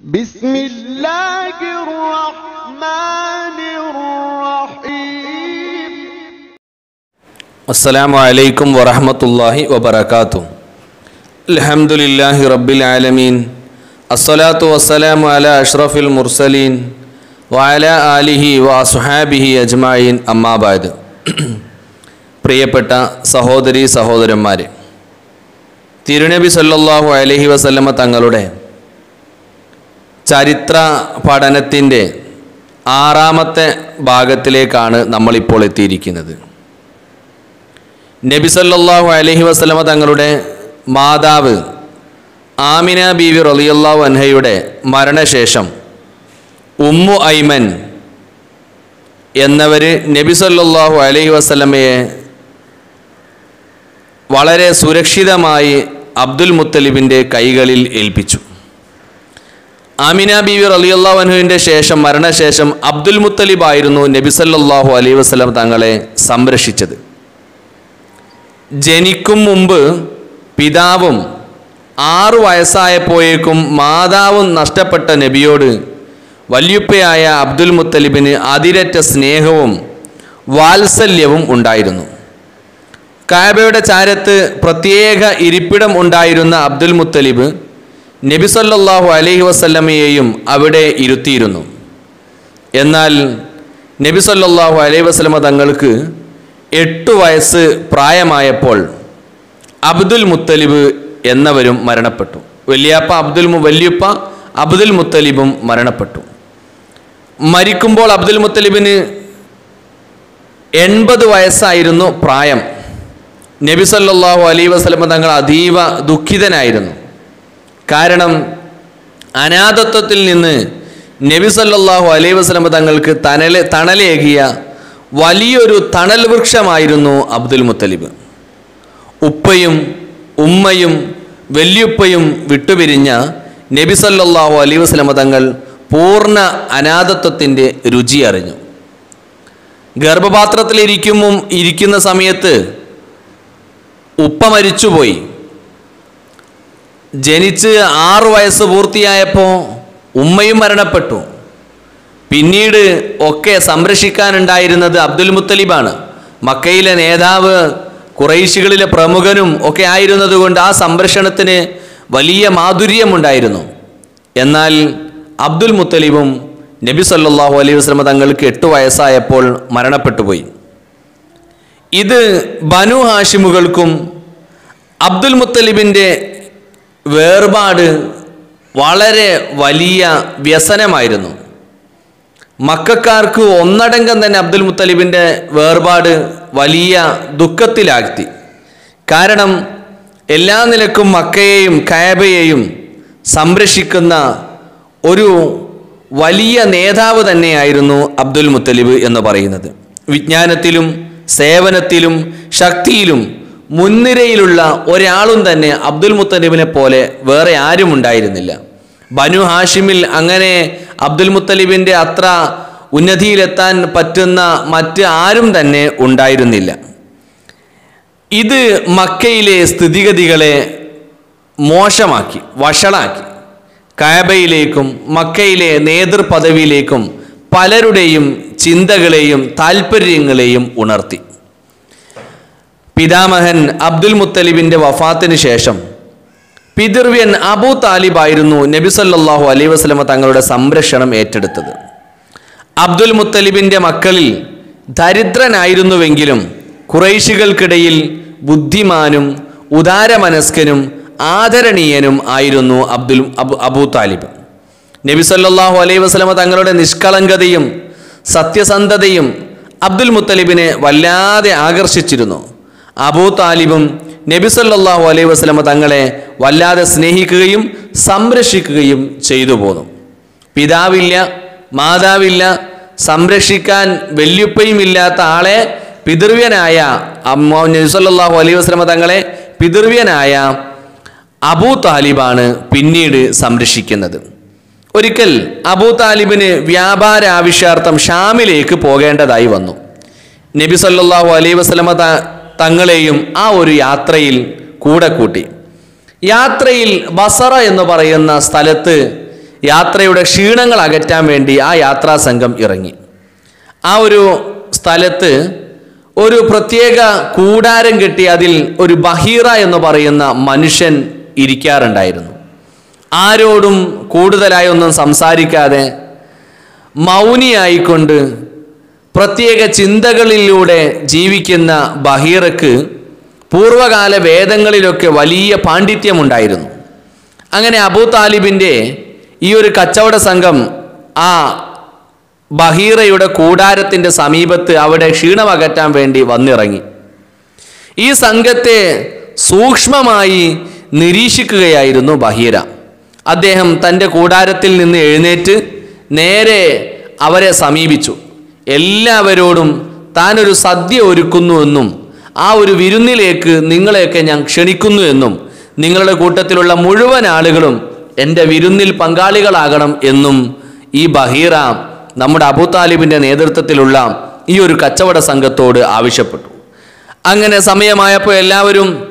بسم الله الرحمن الرحيم السلام عليكم ورحمة الله وبركاته الحمد لله رب العالمين الصلاة والسلام على أشرف المرسلين وعلى آله وأصحابه أجمعين أما بعد പ്രിയപ്പെട്ട സഹോദരി സഹോദരന്മാരെ തിരുനബി സല്ലല്ലാഹു അലൈഹി വസല്ലമ തങ്ങളുടെ ചരിത്ര പഠനത്തിന്റെ ആറാമത്തെ ഭാഗത്തിലേക്കാണ് നമ്മളിപ്പോൾ എത്തിയിരിക്കുന്നത്. നബി സല്ലല്ലാഹു അലൈഹി വസല്ലമ തങ്ങളുടെ മാതാവ് ആമിന ബീവി റളിയല്ലാഹു അൻഹയുടെ മരണശേഷം ഉമ്മു ഐമൻ എന്നവർ നബി സല്ലല്ലാഹു അലൈഹി വസല്ലമയെ വളരെ സുരക്ഷിതമായി അബ്ദുൽ മുത്തലിബിന്റെ കൈകളിൽ ഏൽപ്പിച്ചു. ആമിന റളിയല്ലാഹു അള്ളാഹുവിന്റെ ശേഷം മരണശേഷം അബ്ദുൽ മുത്തലിബ് ആയിരുന്നു നബിസല്ലാഹു അലൈ വസല്ലം തങ്ങളെ സംരക്ഷിച്ചത്. ജനിക്കും മുമ്പ് പിതാവും ആറു വയസ്സായപ്പോയേക്കും മാതാവും നഷ്ടപ്പെട്ട നബിയോട് വല്യുപ്പയായ അബ്ദുൽ മുത്തലിബിന് അതിരറ്റ സ്നേഹവും വാത്സല്യവും ഉണ്ടായിരുന്നു. കാബയുടെ ചാരത്ത് പ്രത്യേക ഇരിപ്പിടം ഉണ്ടായിരുന്ന അബ്ദുൽ മുത്തലിബ് നബി അലഹി വസല്ലമയെയും അവിടെ ഇരുത്തിയിരുന്നു. എന്നാൽ നബിസല്ലാഹു അലൈഹി വസ്ലമ തങ്ങൾക്ക് എട്ടു വയസ്സ് പ്രായമായപ്പോൾ അബ്ദുൽ മുത്തലിബ് എന്നവരും മരണപ്പെട്ടു. വലിയപ്പ അബ്ദുൽ വല്യപ്പ അബ്ദുൽ മുത്തലിബും മരണപ്പെട്ടു. മരിക്കുമ്പോൾ അബ്ദുൽ മുത്തലിബിന് എൺപത് വയസ്സായിരുന്നു പ്രായം. നബി സല്ലല്ലാഹു അലൈഹി വസല്ലമ തങ്ങൾ അതീവ ദുഃഖിതനായിരുന്നു. കാരണം അനാഥത്വത്തിൽ നിന്ന് നബി സല്ലല്ലാഹു അലൈഹി വസ്ലമ തങ്ങൾക്ക് തണൽ തണലേകിയ വലിയൊരു തണൽ വൃക്ഷമായിരുന്നു അബ്ദുൽ മുത്തലിബ്. ഉപ്പയും ഉമ്മയും വല്യുപ്പയും വിട്ടുപിരിഞ്ഞ നബി സല്ലല്ലാഹു അലൈഹി വസ്ലമ തങ്ങൾ പൂർണ അനാഥത്വത്തിന്റെ രുചി അറിഞ്ഞു. ഗർഭപാത്രത്തിലിരിക്കുമ്പം ഇരിക്കുന്ന സമയത്ത് ഉപ്പ മരിച്ചുപോയി. ജനിച്ച് ആറു വയസ്സ് പൂർത്തിയായപ്പോൾ ഉമ്മയും മരണപ്പെട്ടു. പിന്നീട് ഒക്കെ സംരക്ഷിക്കാനുണ്ടായിരുന്നത് അബ്ദുൽ മുത്തലിബാണ്. മക്കയിലെ നേതാവ് കുറൈശികളിലെ പ്രമുഖനും ഒക്കെ ആയിരുന്നതുകൊണ്ട് ആ സംരക്ഷണത്തിന് വലിയ മാധുര്യമുണ്ടായിരുന്നു. എന്നാൽ അബ്ദുൽ മുത്തലിബും നബി സല്ലാഹു അലൈഹി വസ്ലമ തങ്ങൾക്ക് എട്ട് വയസ്സായപ്പോൾ മരണപ്പെട്ടുപോയി. ഇത് ബനു ഹാഷിമുകൾക്കും അബ്ദുൽ മുത്തലിബിന്റെ വേർപാട് വളരെ വലിയ വ്യസനമായിരുന്നു. മക്കാർക്ക് ഒന്നടങ്കം തന്നെ അബ്ദുൽ മുത്തലിബിന്റെ വേർപാട് വലിയ ദുഃഖത്തിലാഴ്ത്തി. കാരണം എല്ലാ നിലക്കും മക്കയെയും കയബയെയും സംരക്ഷിക്കുന്ന ഒരു വലിയ നേതാവ് തന്നെയായിരുന്നു അബ്ദുൽ മുത്തലിബ് എന്ന് പറയുന്നത്. വിജ്ഞാനത്തിലും സേവനത്തിലും ശക്തിയിലും മുൻനിരയിലുള്ള ഒരാളും തന്നെ അബ്ദുൽ മുത്തലിബിനെ പോലെ വേറെ ആരും ഉണ്ടായിരുന്നില്ല. ബനു ഹാഷിമിൽ അങ്ങനെ അബ്ദുൽ മുത്തലിബിന്റെ അത്ര ഉന്നതിയിലെത്താൻ പറ്റുന്ന മറ്റ് ആരും തന്നെ ഉണ്ടായിരുന്നില്ല. ഇത് മക്കയിലെ സ്ഥിതിഗതികളെ മോശമാക്കി വഷളാക്കി. കാബയിലേക്കും മക്കയിലെ നേതൃപദവിയിലേക്കും പലരുടെയും ചിന്തകളെയും താല്പര്യങ്ങളെയും ഉണർത്തി. പിതാമഹൻ അബ്ദുൽ മുത്തലിബിന്റെ വഫാത്തിന് ശേഷം പിതൃവ്യൻ അബൂ താലിബായിരുന്നു നബി സല്ലല്ലാഹു അലൈഹി വസല്ലമ തങ്ങളുടെ സംരക്ഷണം ഏറ്റെടുത്തത്. അബ്ദുൽ മുത്തലിബിന്റെ മക്കളിൽ ദരിദ്രനായിരുന്നുവെങ്കിലും കുറൈശികൾക്കിടയിൽ ബുദ്ധിമാനും ഉദാരമനസ്കനും ആദരണീയനും ആയിരുന്നു അബ്ദുൽ അബു അബൂ താലിബ്. നബി സല്ലല്ലാഹു അലൈഹി വസല്ലമ തങ്ങളുടെ നിഷ്കളങ്കതയും സത്യസന്ധതയും അബ്ദുൽ മുത്തലിബിനെ വല്ലാതെ ആകർഷിച്ചിരുന്നു. അബൂ താലിബും നബി സല്ലല്ലാഹു അലൈഹി വസ്ലമ തങ്ങളെ വല്ലാതെ സ്നേഹിക്കുകയും സംരക്ഷിക്കുകയും ചെയ്തു പോന്നു. പിതാവില്ല മാതാവില്ല സംരക്ഷിക്കാൻ വല്യുപ്പയും ഇല്ലാത്ത ആളെ പിതൃവ്യനായ അമ്മ നബി സല്ലല്ലാഹു അലൈഹി വസ്ലമ തങ്ങളെ പിതൃവ്യനായ അബൂ താലിബാണ് പിന്നീട് സംരക്ഷിക്കുന്നത്. ഒരിക്കൽ അബൂ താലിബിന് വ്യാപാര ആവശ്യാർത്ഥം ഷാമിലേക്ക് പോകേണ്ടതായി വന്നു. നബി സല്ലല്ലാഹു അലൈഹി വസല്ലമ ത- തങ്ങളെയും ആ ഒരു യാത്രയിൽ കൂടെ കൂട്ടി. യാത്രയിൽ ബസറ എന്ന് പറയുന്ന സ്ഥലത്ത് യാത്രയുടെ ക്ഷീണങ്ങൾ അകറ്റാൻ വേണ്ടി ആ യാത്രാ സംഘം ഇറങ്ങി. ആ ഒരു സ്ഥലത്ത് ഒരു പ്രത്യേക കൂടാരം കെട്ടി അതിൽ ഒരു ബഹീറ എന്ന് പറയുന്ന മനുഷ്യൻ ഇരിക്കാറുണ്ടായിരുന്നു. ആരോടും കൂടുതലായി ഒന്നും സംസാരിക്കാതെ മൗനിയായിക്കൊണ്ട് പ്രത്യേക ചിന്തകളിലൂടെ ജീവിക്കുന്ന ബഹീറക്ക് പൂർവകാല വേദങ്ങളിലൊക്കെ വലിയ പാണ്ഡിത്യമുണ്ടായിരുന്നു. അങ്ങനെ അബൂ താലിബിന്റെ ഈ ഒരു കച്ചവട സംഘം ആ ബഹീറയുടെ കൂടാരത്തിന്റെ സമീപത്ത് അവിടെ ക്ഷീണമകറ്റാൻ വേണ്ടി വന്നിറങ്ങി. ഈ സംഘത്തെ സൂക്ഷ്മമായി നിരീക്ഷിക്കുകയായിരുന്നു ബഹീര അദ്ദേഹം തന്റെ കൂടാരത്തിൽ നിന്ന് എഴുന്നേറ്റ് നേരെ അവരെ സമീപിച്ചു. എല്ലാവരോടും താനൊരു സദ്യ ഒരുക്കുന്നുവെന്നും ആ ഒരു വിരുന്നിലേക്ക് നിങ്ങളെയൊക്കെ ഞാൻ ക്ഷണിക്കുന്നു എന്നും നിങ്ങളുടെ കൂട്ടത്തിലുള്ള മുഴുവൻ ആളുകളും എന്റെ വിരുന്നിൽ പങ്കാളികളാകണം എന്നും ഈ ബഹീറ നമ്മുടെ അബൂ താലിബിന്റെ നേതൃത്വത്തിലുള്ള ഈ ഒരു കച്ചവട സംഘത്തോട് ആവശ്യപ്പെട്ടു. അങ്ങനെ സമയമായപ്പോൾ എല്ലാവരും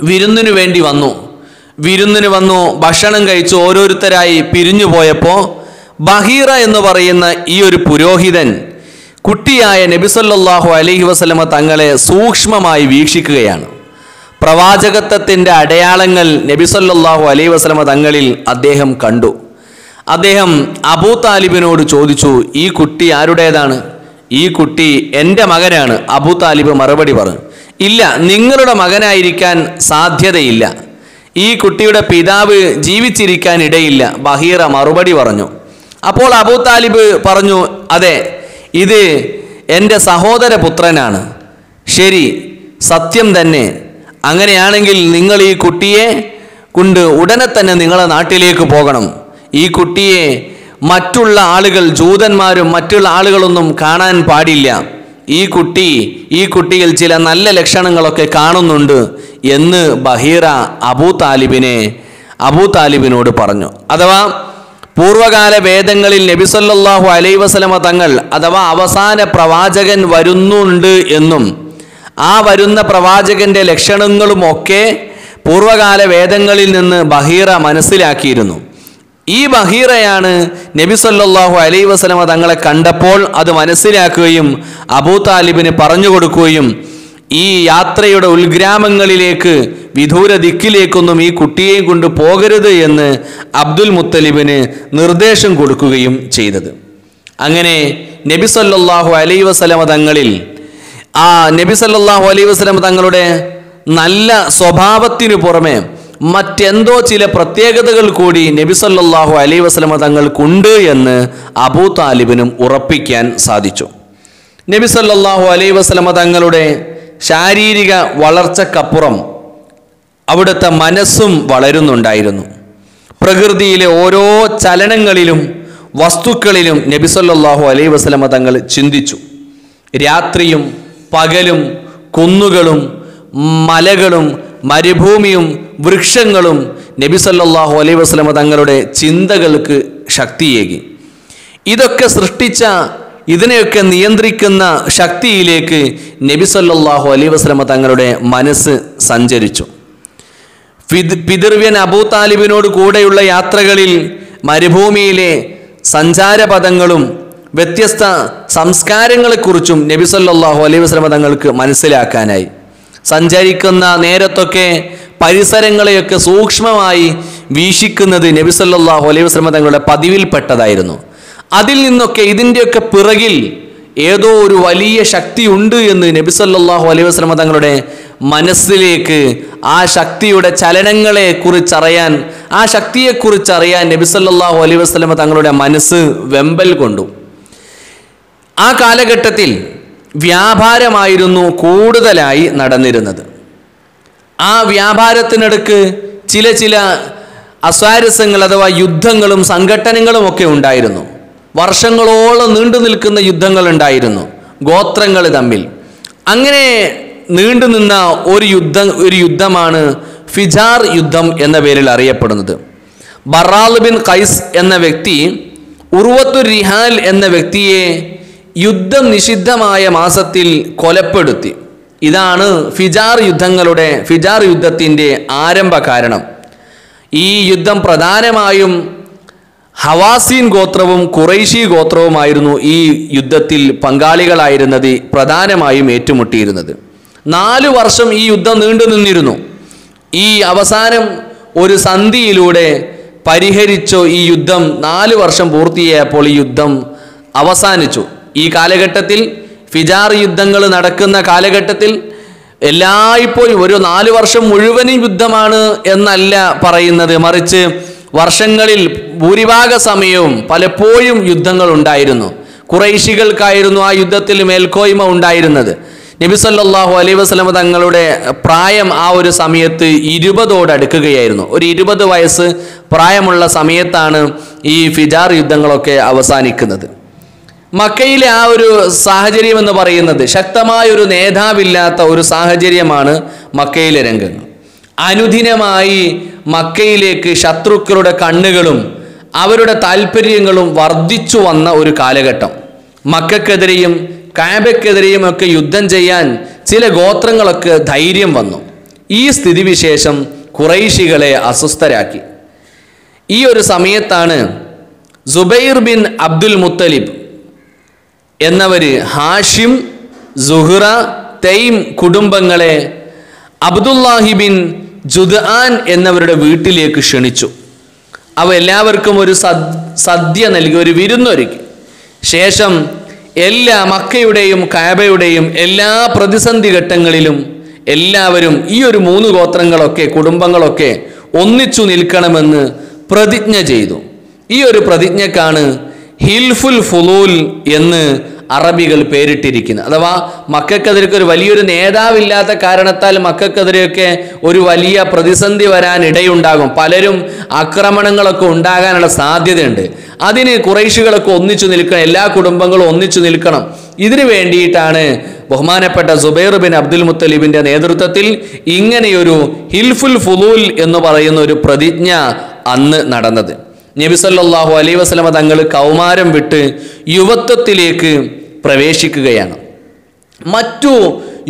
വിരുന്നിനു വേണ്ടി വന്നു. വിരുന്നിന് വന്നു ഭക്ഷണം കഴിച്ച് ഓരോരുത്തരായി പിരിഞ്ഞു പോയപ്പോൾ ബഹീറ എന്ന് പറയുന്ന ഈ ഒരു പുരോഹിതൻ കുട്ടിയായ നബിസല്ലാഹു അലഹി വസ്ലമ തങ്ങളെ സൂക്ഷ്മമായി വീക്ഷിക്കുകയാണ്. പ്രവാചകത്വത്തിന്റെ അടയാളങ്ങൾ നബിസല്ലാഹു അലൈഹി വസ്ലമ തങ്ങളിൽ അദ്ദേഹം കണ്ടു. അദ്ദേഹം അബൂ താലിബിനോട് ചോദിച്ചു ഈ കുട്ടി ആരുടേതാണ്? ഈ കുട്ടി എന്റെ മകനാണ്. അബൂ താലിബ് മറുപടി പറഞ്ഞു ഇല്ല നിങ്ങളുടെ മകനായിരിക്കാൻ സാധ്യതയില്ല. ഈ കുട്ടിയുടെ പിതാവ് ജീവിച്ചിരിക്കാൻ ഇടയില്ല. ബഹീറ മറുപടി പറഞ്ഞു. അപ്പോൾ അബൂ താലിബ് പറഞ്ഞു അതെ ഇത് എന്റെ സഹോദര പുത്രനാണ് ശരി സത്യം തന്നെ. അങ്ങനെയാണെങ്കിൽ നിങ്ങൾ ഈ കുട്ടിയെ കൊണ്ട് ഉടനെ തന്നെ നിങ്ങളെ നാട്ടിലേക്ക് പോകണം. ഈ കുട്ടിയെ മറ്റുള്ള ആളുകൾ ജൂതന്മാരും മറ്റുള്ള ആളുകളൊന്നും കാണാൻ പാടില്ല. ഈ കുട്ടി ഈ കുട്ടിയിൽ ചില നല്ല ലക്ഷണങ്ങളൊക്കെ കാണുന്നുണ്ട് എന്ന് ബഹീറ അബൂ താലിബിനെ അബൂ താലിബിനോട് പറഞ്ഞു. അഥവാ പൂർവകാല വേദങ്ങളിൽ നബിസല്ലാഹു അലൈ വസലമ തങ്ങൾ അഥവാ അവസാന പ്രവാചകൻ വരുന്നുണ്ട് എന്നും ആ വരുന്ന പ്രവാചകന്റെ ലക്ഷണങ്ങളുമൊക്കെ പൂർവകാല വേദങ്ങളിൽ നിന്ന് ബഹീറ മനസ്സിലാക്കിയിരുന്നു. ഈ ബഹീറയാണ് നബി സല്ലല്ലാഹു അലൈ വസലമ തങ്ങളെ കണ്ടപ്പോൾ അത് മനസ്സിലാക്കുകയും അബൂ താലിബിന് പറഞ്ഞു കൊടുക്കുകയും ഈ യാത്രയുടെ ഉൾഗ്രാമങ്ങളിലേക്ക് വിദൂര ദിക്കിലേക്കൊന്നും ഈ കുട്ടിയെയും കൊണ്ട് പോകരുത് എന്ന് അബ്ദുൽ മുത്തലിബിന് നിർദ്ദേശം കൊടുക്കുകയും ചെയ്തത്. അങ്ങനെ നബി സല്ലല്ലാഹു അലൈ വസലമ തങ്ങളിൽ ആ നബി സല്ലല്ലാഹു അലൈഹി വസല്ലം തങ്ങളുടെ നല്ല സ്വഭാവത്തിനു പുറമെ മറ്റെന്തോ ചില പ്രത്യേകതകൾ കൂടി നബി സല്ലല്ലാഹു അലൈഹി വസല്ലമ തങ്ങൾക്കുണ്ട് എന്ന് അബൂ താലിബിനും ഉറപ്പിക്കാൻ സാധിച്ചു. നബി സല്ലല്ലാഹു അലൈഹി വസല്ലമ തങ്ങളുടെ ശാരീരിക വളർച്ചക്കപ്പുറം അവിടുത്തെ മനസ്സും വളരുന്നുണ്ടായിരുന്നു. പ്രകൃതിയിലെ ഓരോ ചലനങ്ങളിലും വസ്തുക്കളിലും നബി അലൈ വസ്ലമ തങ്ങൾ ചിന്തിച്ചു. രാത്രിയും പകലും കുന്നുകളും മലകളും മരുഭൂമിയും വൃക്ഷങ്ങളും നബിസല്ലാഹു അലൈ വസ്ലമ തങ്ങളുടെ ചിന്തകൾക്ക് ശക്തിയേകി. ഇതൊക്കെ സൃഷ്ടിച്ച ഇതിനെയൊക്കെ നിയന്ത്രിക്കുന്ന ശക്തിയിലേക്ക് നബി സല്ലാഹു അലൈഹി വസ്ലമ തങ്ങളുടെ മനസ്സ് സഞ്ചരിച്ചു. പിതൃവ്യൻ അബൂ താലിബിനോട് കൂടെയുള്ള യാത്രകളിൽ മരുഭൂമിയിലെ സഞ്ചാരപഥങ്ങളും വ്യത്യസ്ത സംസ്കാരങ്ങളെക്കുറിച്ചും നബി സല്ലാഹു അലൈഹി വസ്ലമ തങ്ങൾക്ക് മനസ്സിലാക്കാനായി. സഞ്ചരിക്കുന്ന നേരത്തൊക്കെ പരിസരങ്ങളെയൊക്കെ സൂക്ഷ്മമായി വീക്ഷിക്കുന്നത് നബി സല്ലല്ലാഹു അലൈഹി വസല്ലമ തങ്ങളുടെ പതിവിൽപ്പെട്ടതായിരുന്നു. അതിൽ നിന്നൊക്കെ ഇതിന്റെയൊക്കെ പിറകിൽ ഏതോ ഒരു വലിയ ശക്തി ഉണ്ട് എന്ന് നബിസല്ലാഹു അലൈഹി വസല്ലമ തങ്ങളുടെ മനസ്സിലേക്ക് ആ ശക്തിയുടെ ചലനങ്ങളെ കുറിച്ചറിയാൻ ആ ശക്തിയെക്കുറിച്ചറിയാൻ നബിസല്ലാഹു അലൈഹി വസല്ലമ തങ്ങളുടെ മനസ്സ് വെമ്പൽ കൊണ്ടു. ആ കാലഘട്ടത്തിൽ വ്യാപാരമായിരുന്നു കൂടുതലായി നടന്നിരുന്നത്. ആ വ്യാപാരത്തിനടുക്ക് ചില ചില അസ്വാരസ്യങ്ങൾ അഥവാ യുദ്ധങ്ങളും സംഘട്ടനങ്ങളും ഒക്കെ ഉണ്ടായിരുന്നു. വർഷങ്ങളോളം നീണ്ടു നിൽക്കുന്ന യുദ്ധങ്ങൾ ഉണ്ടായിരുന്നു. ഗോത്രങ്ങൾ തമ്മിൽ. അങ്ങനെ നീണ്ടു നിന്ന ഒരു യുദ്ധം ഒരു യുദ്ധമാണ് ഫിജാർ യുദ്ധം എന്ന പേരിൽ അറിയപ്പെടുന്നത്. ബറാൽ ബിൻ ഖൈസ് എന്ന വ്യക്തി ഉർവത്തു റിഹാൽ എന്ന വ്യക്തിയെ യുദ്ധം നിഷിദ്ധമായ മാസത്തിൽ കൊലപ്പെടുത്തി. ഇതാണ് ഫിജാർ യുദ്ധങ്ങളുടെ ഫിജാർ യുദ്ധത്തിന്റെ ആരംഭ കാരണം. ഈ യുദ്ധം പ്രധാനമായും ഹവാസീൻ ഗോത്രവും കുറൈശി ഗോത്രവുമായിരുന്നു ഈ യുദ്ധത്തിൽ പങ്കാളികളായിരുന്നത് പ്രധാനമായും ഏറ്റുമുട്ടിയിരുന്നത്. നാല് വർഷം ഈ യുദ്ധം നീണ്ടു നിന്നിരുന്നു. ഈ അവസാനം ഒരു സന്ധിയിലൂടെ പരിഹരിച്ചോ ഈ യുദ്ധം നാല് വർഷം പൂർത്തിയായപ്പോൾ ഈ യുദ്ധം അവസാനിച്ചു. ഈ കാലഘട്ടത്തിൽ ഫിജാർ യുദ്ധങ്ങൾ നടക്കുന്ന കാലഘട്ടത്തിൽ എല്ലായ്പ്പോഴും ഒരു നാല് വർഷം മുഴുവനും യുദ്ധമാണ് എന്നല്ല പറയുന്നത്. മറിച്ച് വർഷങ്ങളിൽ ഭൂരിഭാഗ സമയവും പലപ്പോഴും യുദ്ധങ്ങൾ ഉണ്ടായിരുന്നു. കുറൈശികൾക്കായിരുന്നു ആ യുദ്ധത്തിൽ മേൽക്കോയ്മ ഉണ്ടായിരുന്നത്. നബി സല്ലല്ലാഹു അലൈഹി വസല്ലമ തങ്ങളുടെ പ്രായം ആ ഒരു സമയത്ത് ഇരുപതോട് അടുക്കുകയായിരുന്നു. ഒരു ഇരുപത് വയസ്സ് പ്രായമുള്ള സമയത്താണ് ഈ ഫിജാർ യുദ്ധങ്ങളൊക്കെ അവസാനിക്കുന്നത്. മക്കയിലെ ആ ഒരു സാഹചര്യം എന്ന് പറയുന്നത് ശക്തമായ ഒരു നേതാവില്ലാത്ത ഒരു സാഹചര്യമാണ് മക്കയിലെ രംഗങ്ങൾ. അനുദിനമായി മക്കയിലേക്ക് ശത്രുക്കളുടെ കണ്ണുകളും അവരുടെ താല്പര്യങ്ങളും വർദ്ധിച്ചു വന്ന ഒരു കാലഘട്ടം. മക്കക്കെതിരെയും കാബയ്ക്കെതിരെയും ഒക്കെ യുദ്ധം ചെയ്യാൻ ചില ഗോത്രങ്ങളൊക്കെ ധൈര്യം വന്നു. ഈ സ്ഥിതിവിശേഷം കുറൈശികളെ അസ്വസ്ഥരാക്കി. ഈ ഒരു സമയത്താണ് സുബൈർ ബിൻ അബ്ദുൽ മുത്തലിബ് എന്നവര് ഹാഷിം സുഹ്റ തെയ്ം കുടുംബങ്ങളെ അബ്ദുല്ലാഹി ബിൻ ജുദ്ആൻ എന്നവരുടെ വീട്ടിലേക്ക് ക്ഷണിച്ചു. അവ എല്ലാവർക്കും ഒരു സദ് സദ്യ നൽകി ഒരു വിരുന്നൊരുക്കി. ശേഷം എല്ലാ മക്കയുടെയും കാബയുടെയും എല്ലാ പ്രതിസന്ധി ഘട്ടങ്ങളിലും എല്ലാവരും ഈ ഒരു മൂന്ന് ഗോത്രങ്ങളൊക്കെ കുടുംബങ്ങളൊക്കെ ഒന്നിച്ചു നിൽക്കണമെന്ന് പ്രതിജ്ഞ ചെയ്തു. ഈ ഒരു പ്രതിജ്ഞക്കാണ് ഹിൽഫുൽ ഫുലൂൽ എന്ന് അറബികൾ പേരിട്ടിരിക്കുന്നത് അഥവാ മക്കൾക്കെതിരൊക്കെ ഒരു വലിയൊരു നേതാവില്ലാത്ത കാരണത്താൽ മക്കൾക്കെതിരെയൊക്കെ ഒരു വലിയ പ്രതിസന്ധി വരാൻ ഇടയുണ്ടാകും. പലരും ആക്രമണങ്ങളൊക്കെ ഉണ്ടാകാനുള്ള സാധ്യതയുണ്ട്. അതിന് കുറേശികളൊക്കെ ഒന്നിച്ചു നിൽക്കണം എല്ലാ കുടുംബങ്ങളും ഒന്നിച്ചു നിൽക്കണം. ഇതിനു വേണ്ടിയിട്ടാണ് ബഹുമാനപ്പെട്ട സുബൈർ ബിൻ അബ്ദുൽ മുത്തലിബിന്റെ നേതൃത്വത്തിൽ ഇങ്ങനെയൊരു ഹിൽഫുൽ ഫുലൂൽ എന്ന് പറയുന്ന ഒരു പ്രതിജ്ഞ അന്ന് നടന്നത്. നബി അലൈ വസ്ലമ തങ്ങൾ കൗമാരം വിട്ട് യുവത്വത്തിലേക്ക് പ്രവേശിക്കുകയാണ്. മറ്റു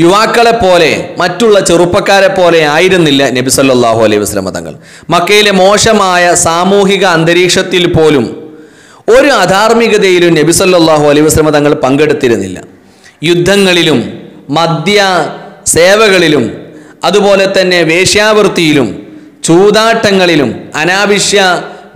യുവാക്കളെ പോലെ മറ്റുള്ള ചെറുപ്പക്കാരെ പോലെ ആയിരുന്നില്ല നബി സല്ലല്ലാഹു അലൈഹി വസല്ലമ തങ്ങൾ. മക്കയിലെ മോശമായ സാമൂഹിക അന്തരീക്ഷത്തിൽ പോലും ഒരു അധാർമികതയിലും നബി സല്ലല്ലാഹു അലൈഹി വസല്ലമ തങ്ങൾ പങ്കെടുത്തിരുന്നില്ല. യുദ്ധങ്ങളിലും മദ്യ സേവകളിലും അതുപോലെ തന്നെ വേശ്യാവൃത്തിയിലും ചൂതാട്ടങ്ങളിലും അനാവശ്യ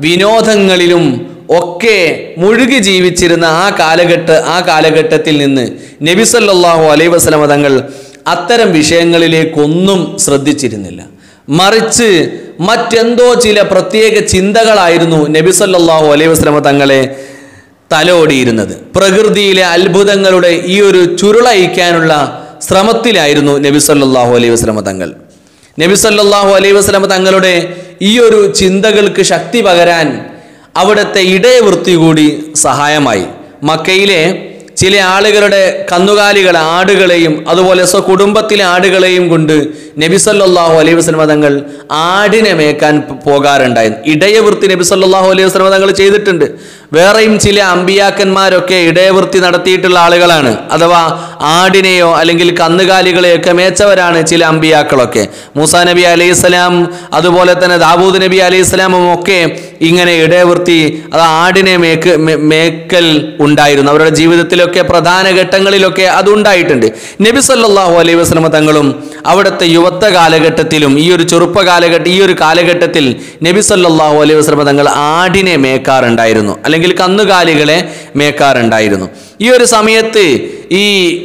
വിനോദങ്ങളിലും ഒക്കെ മുഴുകി ജീവിച്ചിരുന്ന ആ കാലഘട്ട ആ കാലഘട്ടത്തിൽ നിന്ന് നബിസല്ലാഹു അലൈ അലൈഹി വസല്ലമ തങ്ങൾ അത്തരം വിഷയങ്ങളിലേക്കൊന്നും ശ്രദ്ധിച്ചിരുന്നില്ല. മറിച്ച് മറ്റെന്തോ ചില പ്രത്യേക ചിന്തകളായിരുന്നു നബിസല്ലാഹു അലൈ വസ്ലമ തങ്ങളെ തലോടിയിരുന്നത്. പ്രകൃതിയിലെ അത്ഭുതങ്ങളുടെ ഈ ഒരു ചുരുളയിക്കാനുള്ള ശ്രമത്തിലായിരുന്നു നബിസല്ലാഹു അലൈ വസ്ലമ തങ്ങൾ. നബിസല്ലാഹു അലൈ വസ്ലമ തങ്ങളുടെ ഈ ഒരു ചിന്തകൾക്ക് ശക്തി പകരാൻ അവിടുത്തെ ഇടയവൃത്തി കൂടി സഹായമായി. മക്കയിലെ ചില ആളുകളുടെ കന്നുകാലികളെ ആടുകളെയും അതുപോലെ സ്വ കുടുംബത്തിലെ ആടുകളെയും കൊണ്ട് നബിസല്ലാഹു അലൈഹി വസല്ലമ തങ്ങൾ ആടിനെ മേക്കാൻ പോകാറുണ്ടായിരുന്നു ഇടയവൃത്തി നബിസല്ലാഹു അലൈഹി വസല്ലമ തങ്ങൾ ചെയ്തിട്ടുണ്ട്. വേറെയും ചില അമ്പിയാക്കന്മാരൊക്കെ ഇടയവൃത്തി നടത്തിയിട്ടുള്ള ആളുകളാണ്. അഥവാ ആടിനെയോ അല്ലെങ്കിൽ കന്നുകാലികളെയൊക്കെ മേച്ചവരാണ് ചില അമ്പിയാക്കളൊക്കെ. മൂസ നബി അലൈഹി സ്വലാം അതുപോലെ തന്നെ ദാവൂദ് നബി അലൈഹി സ്വലാമും ഒക്കെ ഇങ്ങനെ ഇടയവൃത്തി അത് ആടിനെ മേക്ക് മേക്കൽ ഉണ്ടായിരുന്നു. അവരുടെ ജീവിതത്തിലൊക്കെ പ്രധാന ഘട്ടങ്ങളിലൊക്കെ അതുണ്ടായിട്ടുണ്ട് നബി സല്ലാഹു അലൈഹി വസ്ലമ തങ്ങളും അവിടുത്തെ യുവത്വ കാലഘട്ടത്തിലും ഈ ഒരു ചെറുപ്പ കാലഘട്ട ഈ ഒരു കാലഘട്ടത്തിൽ നബി സല്ലാഹു അലൈഹി വസ്ലമ തങ്ങൾ ആടിനെ മേക്കാറുണ്ടായിരുന്നു. അല്ലെങ്കിൽ കന്നുകാലികളെ മേക്കാറുണ്ടായിരുന്നു. ഈ ഒരു സമയത്ത് ഈ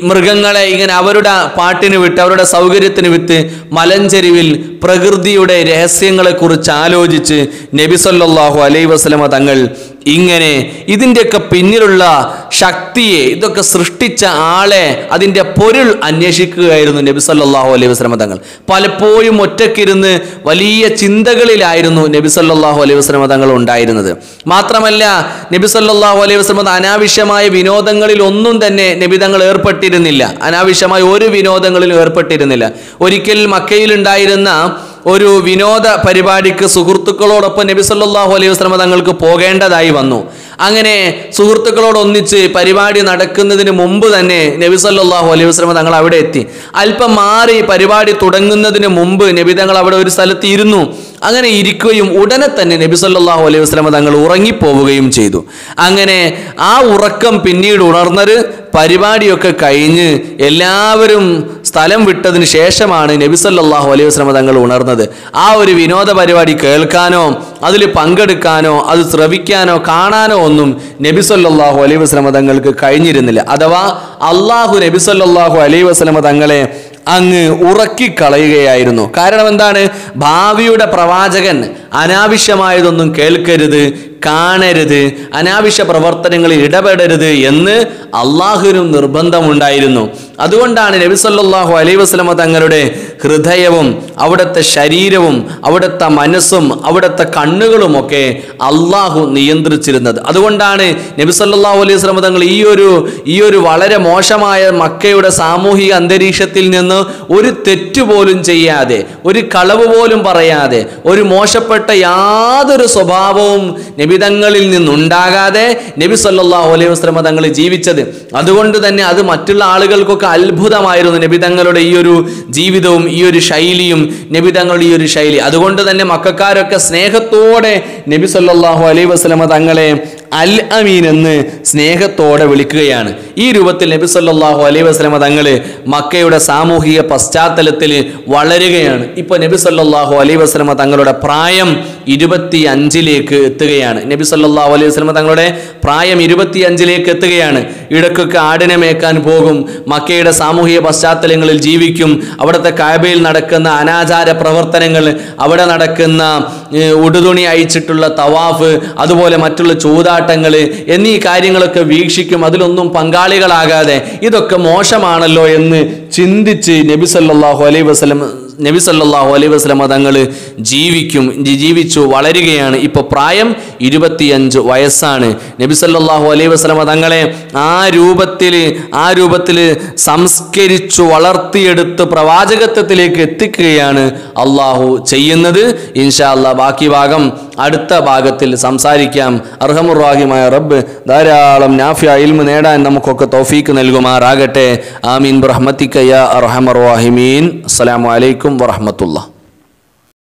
മൃഗങ്ങളെ ഇങ്ങനെ അവരുടെ പാട്ടിന് വിട്ട് അവരുടെ സൗകര്യത്തിന് വിട്ട് മലഞ്ചെരിവിൽ പ്രകൃതിയുടെ രഹസ്യങ്ങളെക്കുറിച്ച് ആലോചിച്ച് നബി സല്ലല്ലാഹു അലൈഹി വസല്ലമ തങ്ങൾ ഇങ്ങനെ ഇതിന്റെയൊക്കെ പിന്നിലുള്ള ശക്തിയെ ഇതൊക്കെ സൃഷ്ടിച്ച ആളെ അതിന്റെ പൊരുൾ അന്വേഷിക്കുകയായിരുന്നു നബി സല്ലാഹു അലൈഹി വസ്ലമ തങ്ങൾ. പലപ്പോഴും ഒറ്റക്കിരുന്ന് വലിയ ചിന്തകളിലായിരുന്നു നബി സല്ലാഹു അലൈഹി വസ്ലമ തങ്ങൾ ഉണ്ടായിരുന്നത്. മാത്രമല്ല നബി സല്ലാഹു അലൈഹി വസ്ലമ അനാവശ്യമായ വിനോദങ്ങളിൽ ഒന്നും തന്നെ നബി തങ്ങൾ ഏർപ്പെട്ടിരുന്നില്ല. അനാവശ്യമായ ഒരു വിനോദങ്ങളിലും ഏർപ്പെട്ടിരുന്നില്ല. ഒരിക്കൽ മക്കയിലുണ്ടായിരുന്ന ഒരു വിനോദ പരിപാടിക്ക് സുഹൃത്തുക്കളോടൊപ്പം നബി സല്ലാഹു അലൈഹി വസ്ലമ തങ്ങൾക്ക് പോകേണ്ടതായി വന്നു. അങ്ങനെ സുഹൃത്തുക്കളോടൊന്നിച്ച് പരിപാടി നടക്കുന്നതിന് മുമ്പ് തന്നെ നബി സല്ലാഹു അലൈഹി വസ്ലമ തങ്ങൾ അവിടെ എത്തി. അല്പം മാറി പരിപാടി തുടങ്ങുന്നതിന് മുമ്പ് നബി തങ്ങൾ അവിടെ ഒരു സ്ഥലത്ത് ഇരുന്നു. അങ്ങനെ ഇരിക്കുകയും ഉടനെ തന്നെ നബി സല്ലാഹു അലൈഹി വസ്ലമ തങ്ങൾ ഉറങ്ങിപ്പോവുകയും ചെയ്തു. അങ്ങനെ ആ ഉറക്കം പിന്നീട് ഉണർന്നത് പരിപാടിയൊക്കെ കഴിഞ്ഞ് എല്ലാവരും സ്ഥലം വിട്ടതിന് ശേഷമാണ് നബിസല്ലാഹു അലൈഹി വസ്ലമ തങ്ങൾ ഉണർന്നത്. ആ ഒരു വിനോദ പരിപാടി കേൾക്കാനോ അതിൽ പങ്കെടുക്കാനോ അത് ശ്രവിക്കാനോ കാണാനോ ഒന്നും നബിസല്ലാഹു അലൈഹി വസ്ലമ തങ്ങൾക്ക് കഴിഞ്ഞിരുന്നില്ല. അഥവാ അള്ളാഹു നബിസല്ലാഹു അലൈഹി വസ്ലമ തങ്ങളെ അങ്ങ് ഉറക്കിക്കളയുകയായിരുന്നു. കാരണം എന്താണ്? ഭാവിയുടെ പ്രവാചകൻ അനാവശ്യമായതൊന്നും കേൾക്കരുത് കാണരുത് അനാവശ്യ പ്രവർത്തനങ്ങളിൽ ഇടപെടരുത് എന്ന് അള്ളാഹുവിനും നിർബന്ധമുണ്ടായിരുന്നു. അതുകൊണ്ടാണ് നബി സല്ലല്ലാഹു അലൈഹി വസല്ലമ തങ്ങളുടെ ഹൃദയവും അവിടുത്തെ ശരീരവും അവിടുത്തെ മനസ്സും അവിടുത്തെ കണ്ണുകളുമൊക്കെ അള്ളാഹു നിയന്ത്രിച്ചിരുന്നത്. അതുകൊണ്ടാണ് നബി സല്ലല്ലാഹു അലൈഹി വസ്ലമ തങ്ങൾ ഈ ഒരു ഈ ഒരു വളരെ മോശമായ മക്കയുടെ സാമൂഹിക അന്തരീക്ഷത്തിൽ നിന്ന് ഒരു തെറ്റ് പോലും ചെയ്യാതെ ഒരു കളവ് പോലും പറയാതെ ഒരു മോശപ്പെട്ട യാതൊരു സ്വഭാവവും നബിതങ്ങളിൽ നിന്നുണ്ടാകാതെ നബി സല്ലാഹു അലൈഹി വസ്ലമ തങ്ങൾ ജീവിച്ചത്. അതുകൊണ്ട് തന്നെ അത് മറ്റുള്ള ആളുകൾക്കൊക്കെ അത്ഭുതമായിരുന്നു നബി തങ്ങളുടെ ഈ ഒരു ജീവിതവും ഈ ഒരു ശൈലിയും നബി തങ്ങളുടെ ഈ ഒരു ശൈലി. അതുകൊണ്ട് തന്നെ മക്കാരൊക്കെ സ്നേഹത്തോടെ നബി സല്ലാഹു അലൈഹി വസ്ലമ തങ്ങളെ അൽ അമീൻ എന്ന് സ്നേഹത്തോടെ വിളിക്കുകയാണ്. ഈ രൂപത്തിൽ നബി സല്ലാഹു അലൈഹി വസ്ലമ തങ്ങൾ മക്കയുടെ സാമൂഹിക പശ്ചാത്തലത്തിൽ വളരുകയാണ്. ഇപ്പോൾ നബി സല്ലാഹു അലൈഹി വസ്ലമ തങ്ങളുടെ പ്രായം ഇരുപത്തി അഞ്ചിലേക്ക് എത്തുകയാണ്. നബി സല്ലാഹു അലൈഹി വസ്ലമ തങ്ങളുടെ പ്രായം ഇരുപത്തി അഞ്ചിലേക്ക് എത്തുകയാണ്. ഇടക്കൊക്കെ ആടിനെ മേക്കാൻ പോകും മക്കയുടെ സാമൂഹിക പശ്ചാത്തലങ്ങളിൽ ജീവിക്കും. അവിടുത്തെ കാബയിൽ നടക്കുന്ന അനാചാര പ്രവർത്തനങ്ങൾ അവിടെ നടക്കുന്ന ഉടുതുണി അയച്ചിട്ടുള്ള തവാഫ് അതുപോലെ മറ്റുള്ള ചൂതാട്ടങ്ങൾ എന്നീ കാര്യങ്ങളൊക്കെ വീക്ഷിക്കും. അതിലൊന്നും പങ്കാളികളാകാതെ ഇതൊക്കെ മോശമാണല്ലോ എന്ന് ചിന്തിച്ച് നബി സല്ലല്ലാഹു അലൈഹി വസല്ലം നബി സല്ലല്ലാഹു അലൈഹി വസല്ലമ തങ്ങൾ ജീവിക്കും ജീവിച്ചു വളരുകയാണ്. ഇപ്പോൾ പ്രായം ഇരുപത്തിയഞ്ച് വയസ്സാണ്. നബിസല്ലാഹു അലൈ അലൈഹി വസല്ലമ തങ്ങളെ ആ രൂപത്തിൽ ആ രൂപത്തിൽ സംസ്കരിച്ചു വളർത്തിയെടുത്ത് പ്രവാചകത്വത്തിലേക്ക് എത്തിക്കുകയാണ് അള്ളാഹു ചെയ്യുന്നത്. ഇൻഷാ അല്ലാ ബാക്കി ഭാഗം അടുത്ത ഭാഗത്തിൽ സംസാരിക്കാം. അർഹമുറാഹിമായ റബ്ബ് ധാരാളം നാഫിയ ഇൽമ് നേടാൻ നമുക്കൊക്കെ തൗഫീക്ക് നൽകുമാറാകട്ടെ. ആമീൻ. റഹ്മത്തിക്കയ്യ അർഹമർ വാഹിമീൻ അസ്സലാമു അലൈക്കും വറഹമത്തുള്ള